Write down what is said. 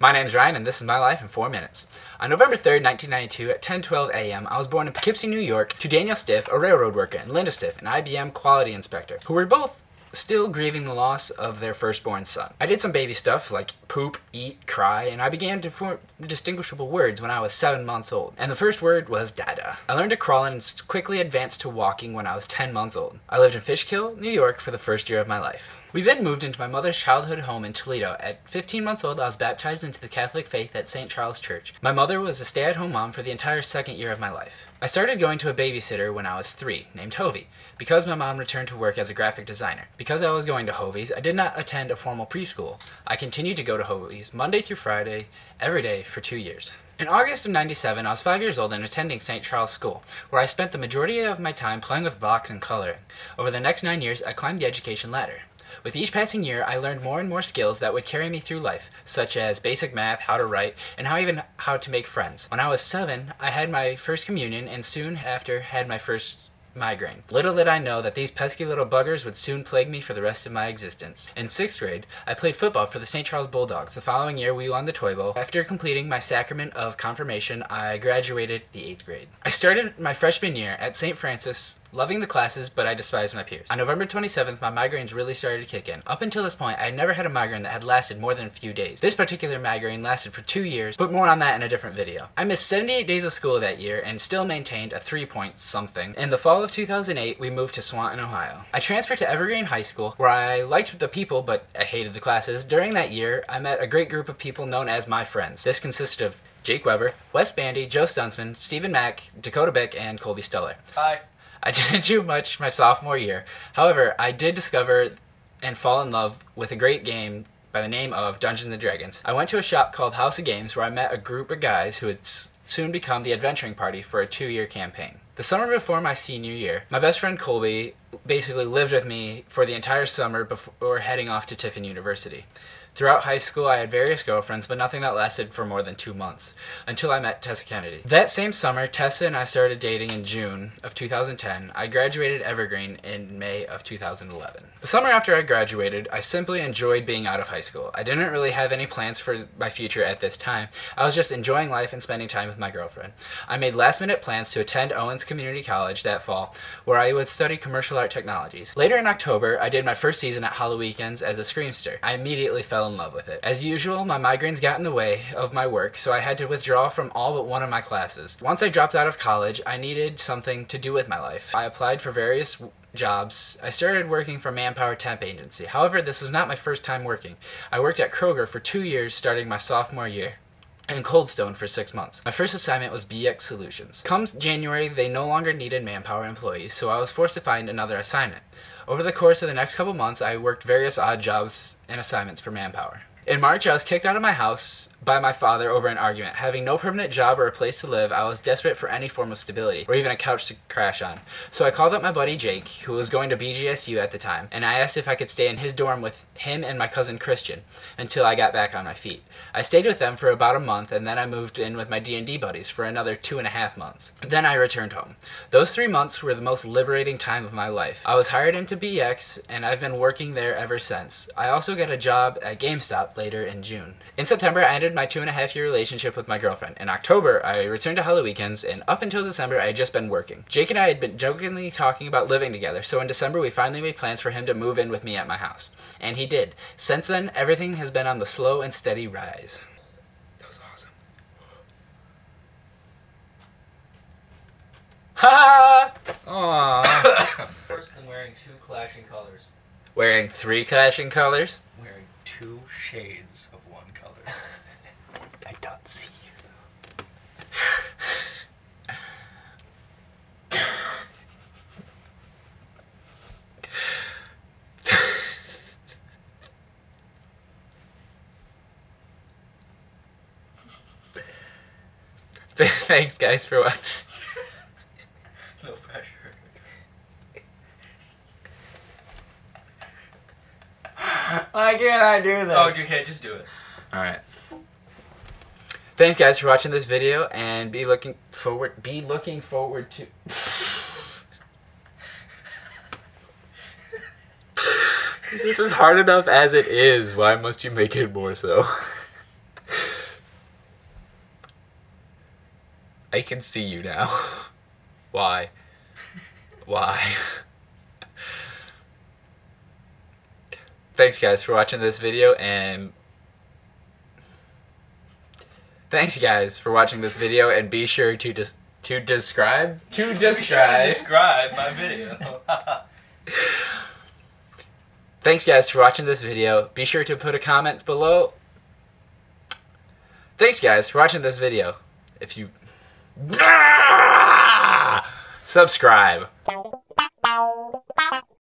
My name's Ryan, and this is my life in four minutes. On November 3rd, 1992, at 10:12 a.m., I was born in Poughkeepsie, New York, to Daniel Stiff, a railroad worker, and Linda Stiff, an IBM quality inspector, who were both still grieving the loss of their firstborn son. I did some baby stuff like poop, eat, cry, and I began to form distinguishable words when I was seven months old. And the first word was dada. I learned to crawl and quickly advanced to walking when I was 10 months old. I lived in Fishkill, New York for the first year of my life. We then moved into my mother's childhood home in Toledo. At 15 months old, I was baptized into the Catholic faith at St. Charles Church. My mother was a stay at home mom for the entire second year of my life. I started going to a babysitter when I was three, named Hovey, because my mom returned to work as a graphic designer. Because I was going to Hovey's, I did not attend a formal preschool. I continued to go to Hovey's Monday through Friday, every day for two years. In August of 97, I was five years old and attending St. Charles School, where I spent the majority of my time playing with blocks and coloring. Over the next nine years, I climbed the education ladder. With each passing year, I learned more and more skills that would carry me through life, such as basic math, how to write, and how even how to make friends. When I was seven, I had my first communion and soon after had my first migraine. Little did I know that these pesky little buggers would soon plague me for the rest of my existence. In sixth grade, I played football for the St. Charles Bulldogs. The following year, we won the Toy Bowl. After completing my sacrament of confirmation, I graduated the eighth grade. I started my freshman year at St. Francis loving the classes, but I despised my peers. On November 27th, my migraines really started to kick in. Up until this point, I had never had a migraine that had lasted more than a few days. This particular migraine lasted for two years, but more on that in a different video. I missed 78 days of school that year and still maintained a 3 point something. In the fall of 2008, we moved to Swanton, Ohio. I transferred to Evergreen High School, where I liked the people, but I hated the classes. During that year, I met a great group of people known as my friends. This consisted of Jake Weber, Wes Bandy, Joe Stunsman, Stephen Mack, Dakota Bick, and Colby Steller. Hi. I didn't do much my sophomore year. However, I did discover and fall in love with a great game by the name of Dungeons and Dragons. I went to a shop called House of Games where I met a group of guys who would soon become the adventuring party for a two-year campaign. The summer before my senior year, my best friend Colby basically lived with me for the entire summer before heading off to Tiffin University. Throughout high school, I had various girlfriends, but nothing that lasted for more than two months, until I met Tessa Kennedy. That same summer, Tessa and I started dating in June of 2010. I graduated Evergreen in May of 2011. The summer after I graduated, I simply enjoyed being out of high school. I didn't really have any plans for my future at this time. I was just enjoying life and spending time with my girlfriend. I made last minute plans to attend Owens Community College that fall, where I would study commercial art technologies. Later in October, I did my first season at HalloWeekends as a Screamster. I immediately fell in love with it. As usual, my migraines got in the way of my work, so I had to withdraw from all but one of my classes. Once I dropped out of college, I needed something to do with my life. I applied for various jobs. I started working for Manpower Temp Agency. However, this was not my first time working. I worked at Kroger for two years starting my sophomore year and Coldstone for six months. My first assignment was BX Solutions. Come January, they no longer needed manpower employees, so I was forced to find another assignment. Over the course of the next couple months, I worked various odd jobs and assignments for Manpower. In March, I was kicked out of my house by my father over an argument. Having no permanent job or a place to live, I was desperate for any form of stability, or even a couch to crash on. So I called up my buddy Jake, who was going to BGSU at the time, and I asked if I could stay in his dorm with him and my cousin Christian until I got back on my feet. I stayed with them for about a month, and then I moved in with my D&D buddies for another two and a half months. Then I returned home. Those three months were the most liberating time of my life. I was hired into BX, and I've been working there ever since. I also got a job at GameStop later in June. In September, I ended my two and a half year relationship with my girlfriend. In October, I returned to HalloWeekends, and up until December, I had just been working. Jake and I had been jokingly talking about living together, so in December, we finally made plans for him to move in with me at my house. And he did. Since then, everything has been on the slow and steady rise. That was awesome. Ha! Aww. Worse than wearing two clashing colors. Wearing three clashing colors? Wearing two shades of one color. I don't see you. Thanks, guys, for watching. no pressure. Why can't I do this? Oh, you can't just do it. Alright. Thanks guys for watching this video and be looking forward be looking forward to This is hard enough as it is. Why must you make it more so? I can see you now. Why? Why? Thanks guys for watching this video and Thanks guys for watching this video and be sure to dis- to describe to describe describe my video. Thanks guys for watching this video. Be sure to put a comment below. Thanks guys for watching this video. If you subscribe.